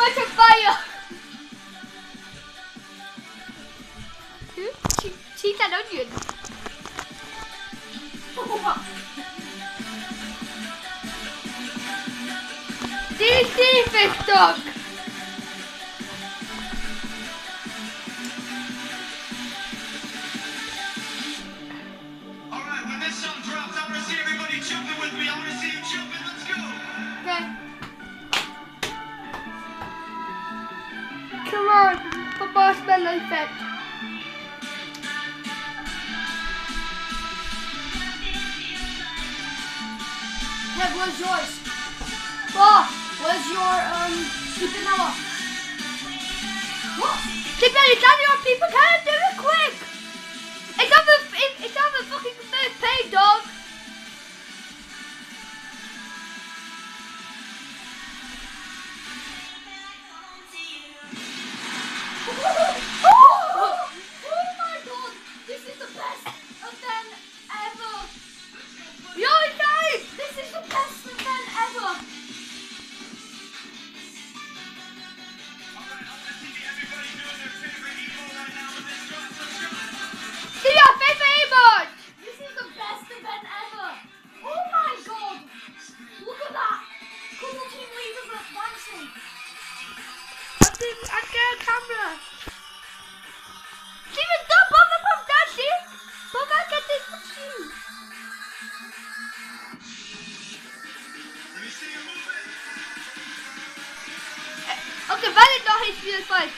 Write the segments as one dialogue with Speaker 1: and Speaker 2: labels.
Speaker 1: much on fire. Hmm? She, she's an onion. DC fish dog.
Speaker 2: All
Speaker 1: for Marshmello effect.
Speaker 3: Kev, where's yours?
Speaker 1: Oh,
Speaker 3: Where's your um stupid Noah? What?
Speaker 1: keep on your people, can do it quick? It's on the, it, it's on the fucking first page, dog.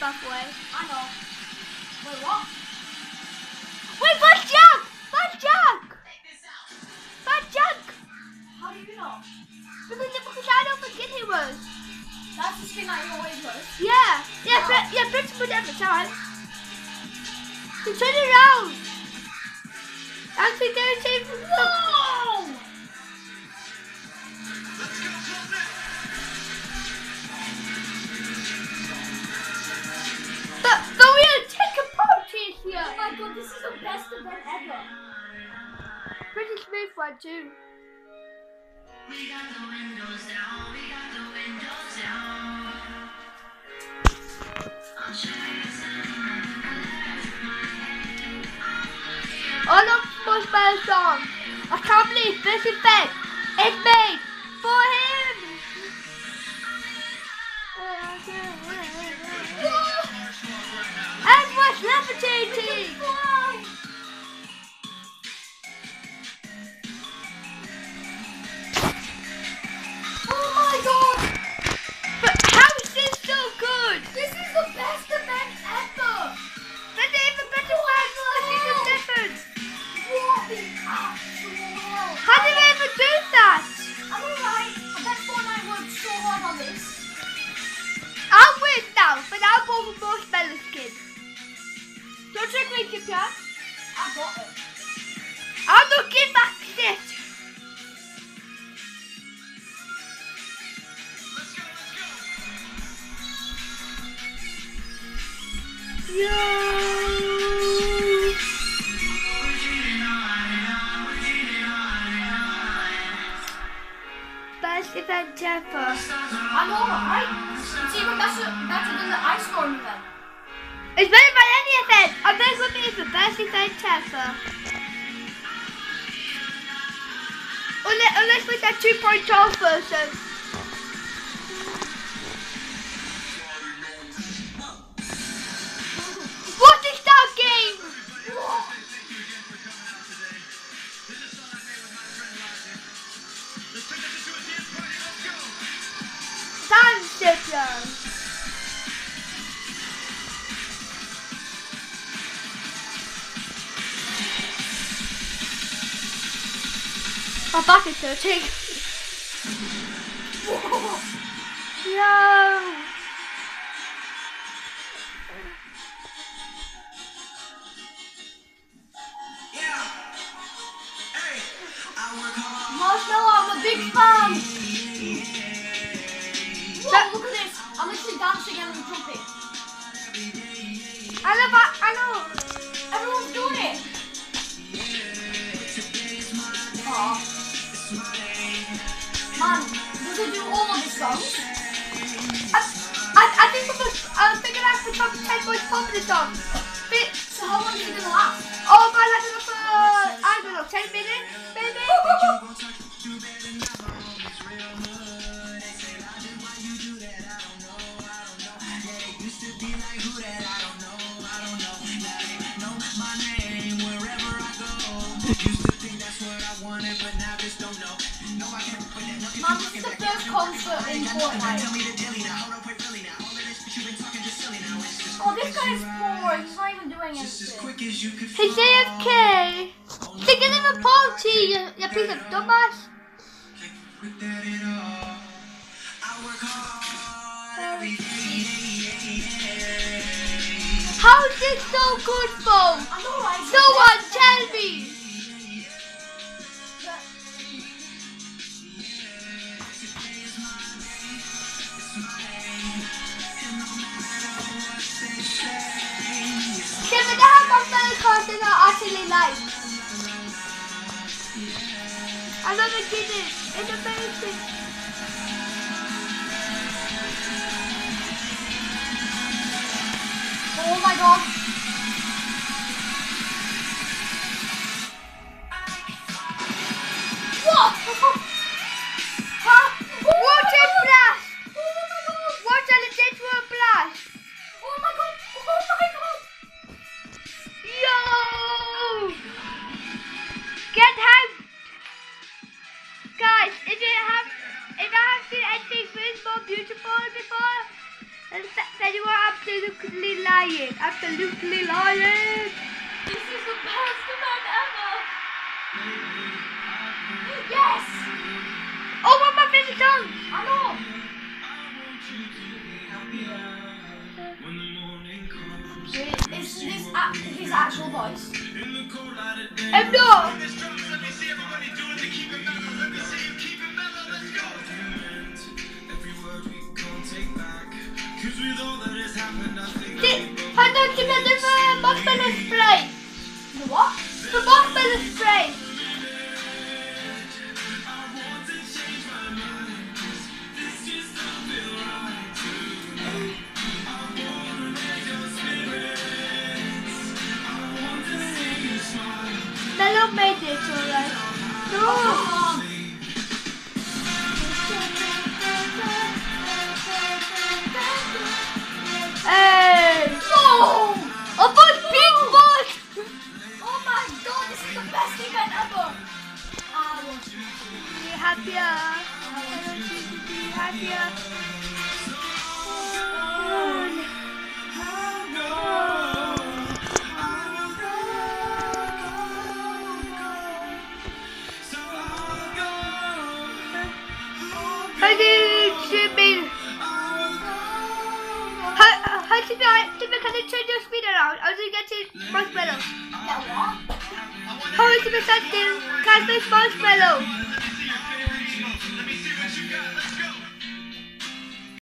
Speaker 1: First, way.
Speaker 3: I know. Wait, what?
Speaker 1: Wait, what's Jack? What's Jack? What's Jack?
Speaker 3: How do you know?
Speaker 1: Because, because I don't forget he was.
Speaker 3: That's the skin that you always was.
Speaker 1: Yeah, yeah,
Speaker 3: Oh.
Speaker 1: yeah, principal every time. So turn it around. Actually, there's a
Speaker 3: Whoa!
Speaker 1: Too.
Speaker 4: We got the windows down, we got the windows down. I'm chasing
Speaker 1: All of Bell song. I can't believe this is made How did I ever do that?
Speaker 3: I'm alright. I bet Fortnite worked so hard on this.
Speaker 1: I'll win now, but I'll go for more spelling skin. Don't trick me, Kipia.
Speaker 3: I got it.
Speaker 1: I'll not give Best event ever.
Speaker 3: I'm alright. It's even better, better than the ice storm event.
Speaker 1: It's better than any event. I'm very good at the best event ever. Unless, unless we get 2.12 version. My back is hurting. No.
Speaker 2: Yeah. Hey.
Speaker 3: Marshmello, I'm a big fan. Whoa, look at this. I'm literally dancing and I'm jumping.
Speaker 1: I love that.
Speaker 3: The
Speaker 1: top 10 most popular songs. But,
Speaker 3: So how long is it gonna last?
Speaker 1: oh, my like it for, I don't know, 10 minutes, maybe?
Speaker 3: Man, this is the first concert in Fortnite. This guy's boring. He's not even doing anything.
Speaker 1: He's AFK. Thinking of a party, you, you piece of dumbass. How is this so good for?
Speaker 3: I know, right?
Speaker 1: Someone tell me. I actually like? I love the kid. It's.
Speaker 3: Oh my god.
Speaker 1: Get out! Guys, if you have if I have seen anything this more beautiful before, then, then you are absolutely lying. Absolutely lying.
Speaker 3: This is the best event ever. Yes.
Speaker 1: Oh, what my favorite song?
Speaker 3: I know.
Speaker 2: See you keep it mellow. Let's go.
Speaker 1: Di- How don't you know the Marshmello spray?
Speaker 3: The what?
Speaker 1: The Marshmello spray. Happier. Be happier. How do you be? How how should I? Should I kind of turn your speed around? I was getting Marshmello.
Speaker 3: Yeah, what?
Speaker 1: How is it something? Cast this marshmallow.